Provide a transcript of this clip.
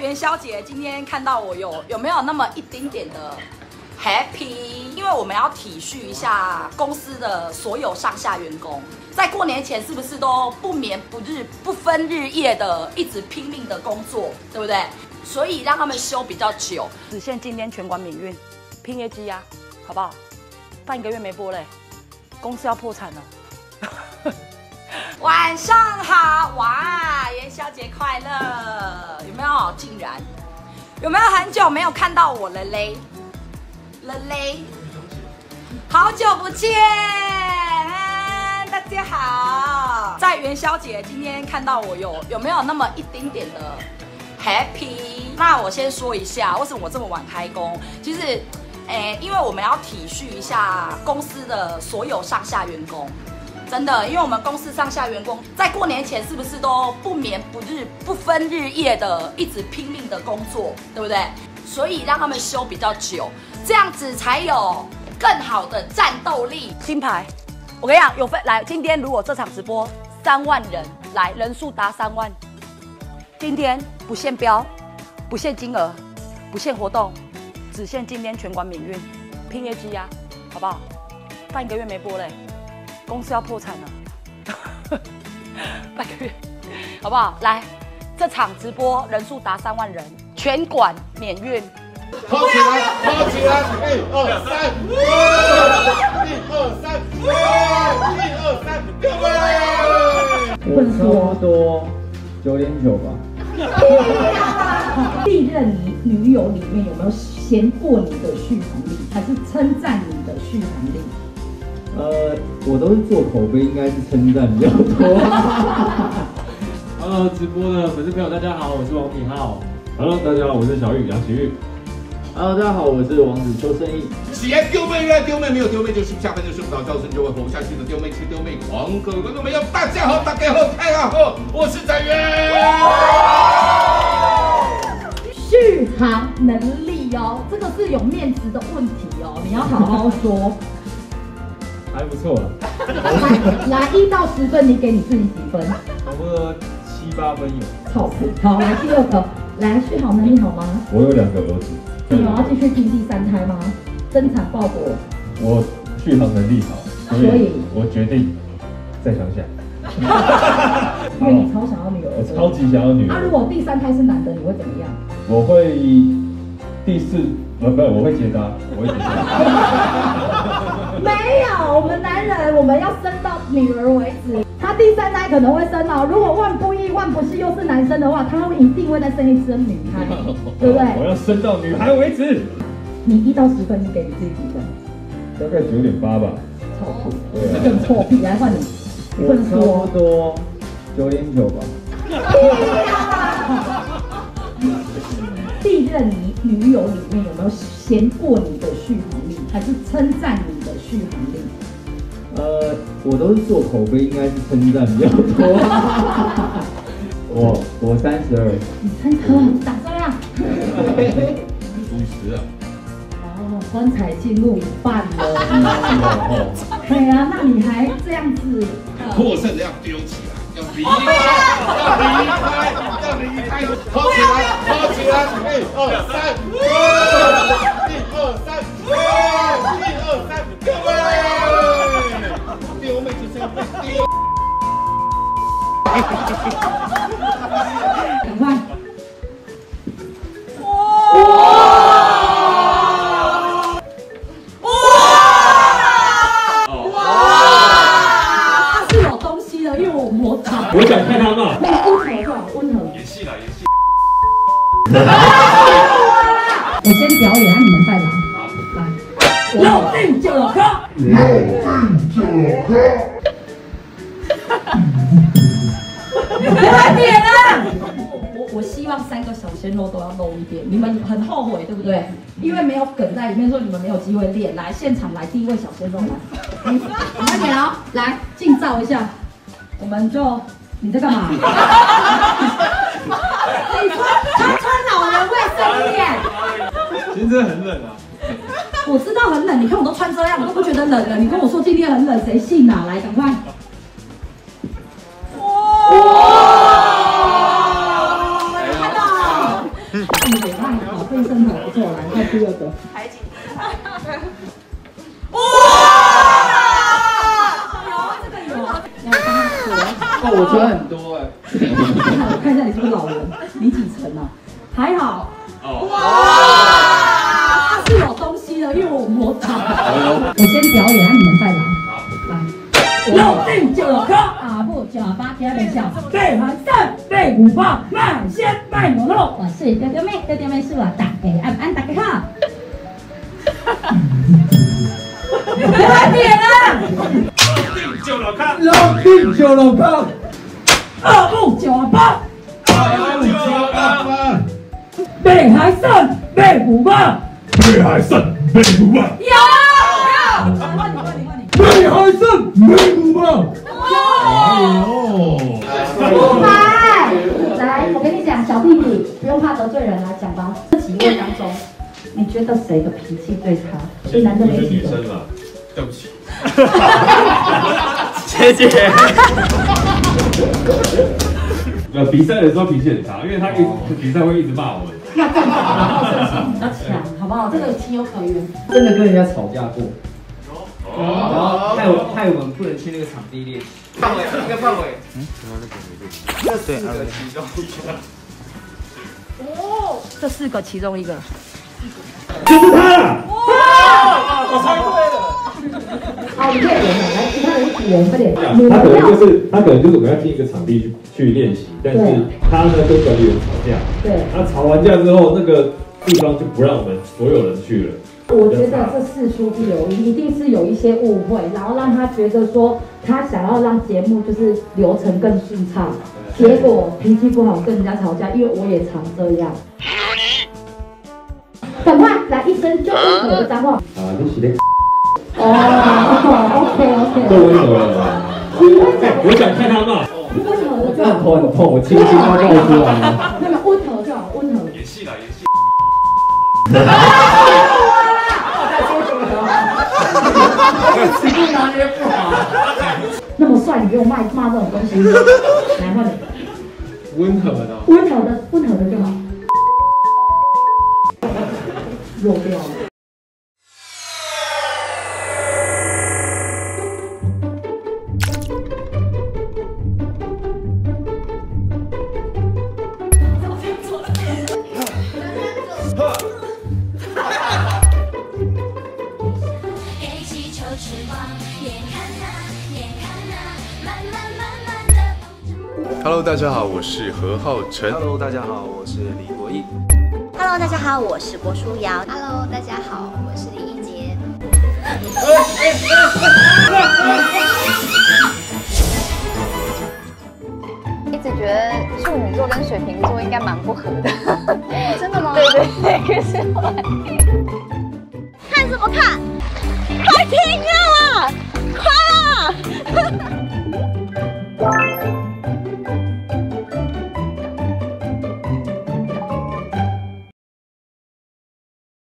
元宵节今天看到我有有没有那么一丁点的 happy？因为我们要体恤一下公司的所有上下员工，在过年前是不是都不眠不日、不分日夜的一直拼命的工作，对不对？所以让他们休比较久，只限今天全馆免运，拼业绩呀，好不好？半个月没播嘞，公司要破产了。晚上好，哇，元宵节快乐！有没有？竟然有没有很久没有看到我了嘞？了嘞？好久不见，大家好！在元宵节今天看到我有有没有那么一丁点的 happy？那我先说一下，为什么我这么晚开工？其实，诶，因为我们要体恤一下公司的所有上下员工。真的，因为我们公司上下员工在过年前是不是都不眠不日、不分日夜的一直拼命的工作，对不对？所以让他们休比较久，这样子才有更好的战斗力。金牌，我跟你讲，有分来。今天如果这场直播三万人来，人数达三万，今天不限标、不限金额、不限活动，只限今天全馆免运，拼业绩呀，好不好？半个月没播嘞。公司要破产了，半个月，好不好？来，这场直播人数达三万人，全馆免运。跑起来，跑起来！一二三，一二三，一二三，各位！我差不多九点九吧。历任你女友里面有没有嫌过你的续航力，还是称赞你的续航力？呃，我都是做口碑，应该是称赞比较多。Hello，直播的粉丝朋友，大家好，我是王品浩。Hello，大家好，我是小玉杨奇玉。Hello，大家好，我是王子邱胜义。喜爱丢妹，热爱丢妹，没有丢妹就吃不下饭，就睡不着觉，就会活不下去的丢妹吃丢妹狂。各位观众朋友，大家好，大家好，太好，我是展元。续航能力哦，这个是有面子的问题哦，你要好好说。还不错了，来一到十分，你给你自己几分？差不多七八分有。好，好，来第二个，来续航能力好吗？我有两个儿子。你有要继续拼第三胎吗？生产报国。我续航能力好，所以我决定再想想。因为你超想要女儿，我超级想要女儿。那如果第三胎是男的，你会怎么样？我会第四，不不，我会结扎，我会结扎。没有，我们男人我们要生到女儿为止。他第三胎可能会生哦，如果万不一万不是又是男生的话，他会一定会再生一只女孩，对不对？我要生到女孩为止。你一到十分，你给你自己几分？大概九点八吧。错，很错，比来换你。我差不多九点九吧。历任你女友里面有没有嫌过你的续航力，还是称赞你的续航力？呃，我都是做口碑，应该是称赞比较多。我我三十二，你三十二，打这样？五十啊！哦，棺材进入一半了。对啊，那你还这样子？破胜的要丢起来。要离开，要离开，要离开，跑起来，跑起来，一二三，赶快。我想看他骂。你不吵就好，温和。演戏了，演戏。我先表演，让你们再来。好，来。六定九颗。六定九颗。快点啊！我我我希望三个小鲜肉都要露一点，你们很后悔对不对？因为没有梗在里面，说你们没有机会练。来，现场来第一位小鲜肉来，快点哦，来镜照一下，我们就。你在干嘛？你穿他穿老人卫生衣。今天很冷啊。我知道很冷，你看我都穿这样，我都不觉得冷了。你跟我说今天很冷，谁信啊？来，赶快。身材不错，来看第二个。海景。哇有这个有，要帮他哦，我觉得很多哎。我看一下你是不是老人？你几层啊？还好。哦，哇，他是有东西的，因为我摸他。我先表演，那你们再来。来，有定就有科，阿布假八天的笑，背寒山，背虎豹，卖鲜卖牛肉。我是丢丢妹，丢丢妹是我大家安安大家好。快点啊！就老看，老定就老康，阿布假八，背寒山，背虎豹。北海胜北湖吧，有有，来换你换你换你。北海胜北湖吧。哦，不来，来，我跟你讲，小弟弟不用怕得罪人，来讲吧。这几位当中，你觉得谁的脾气最差？是男的是女生？了，对不起。姐姐，呃，比赛的时候脾气很差，因为他一直比赛会一直骂我们。要干嘛，好胜心比较强，好不好？这个情有可原。真的跟人家吵架过，然后害我害我们不能去那个场地练习。范围一个范围，这四个其中一个。哦，这四个其中一个。就是他了。我猜对了。好，你可以演了，来，其他人一起演，快点。你他可能就是他可能就是我们要进一个场地去去练习，但是他呢跟管理员吵架，对。他吵完架之后，那个地方就不让我们所有人去了。我觉得这事出必有因，一定是有一些误会，然后让他觉得说他想要让节目就是流程更顺畅，结果脾气不好跟人家吵架，因为我也常这样。赶快来一声就温和的脏话。啊，你是咧哦，OK 够 OK。温和了。你会讲我想看他骂。温和的就头很痛，我轻轻地告出来了。那么温和就好，温和。演戏啦，演戏。尺度拿捏不好。那么帅，你给我骂骂这种东西，来换你，温和的。温和的 Hello，大家好，我是何浩晨。Hello，大家好，我是李国毅。Hello，大家好，我是郭书瑶。Hello，大家好，我是李一杰。一直觉得处女座跟水瓶座应该蛮不合的。真的吗？对对对，可是后来看什么看？快停啊！快啊！